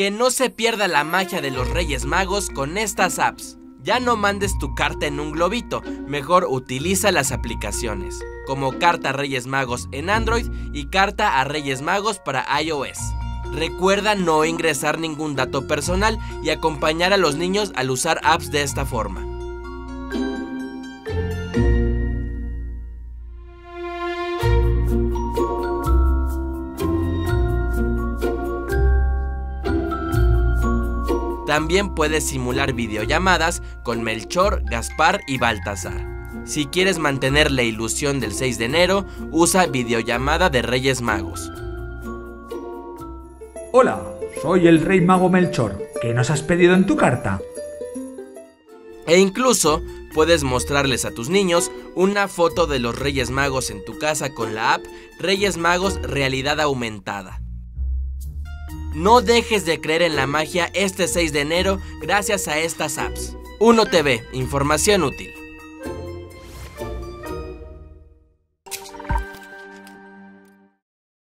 Que no se pierda la magia de los Reyes Magos con estas apps. Ya no mandes tu carta en un globito, mejor utiliza las aplicaciones, como Carta Reyes Magos en Android y Carta a Reyes Magos para iOS. Recuerda no ingresar ningún dato personal y acompañar a los niños al usar apps de esta forma. También puedes simular videollamadas con Melchor, Gaspar y Baltasar. Si quieres mantener la ilusión del 6 de enero, usa videollamada de Reyes Magos. Hola, soy el Rey Mago Melchor. ¿Qué nos has pedido en tu carta? E incluso puedes mostrarles a tus niños una foto de los Reyes Magos en tu casa con la app Reyes Magos Realidad Aumentada. No dejes de creer en la magia este 6 de enero gracias a estas apps. 1 TV, información útil.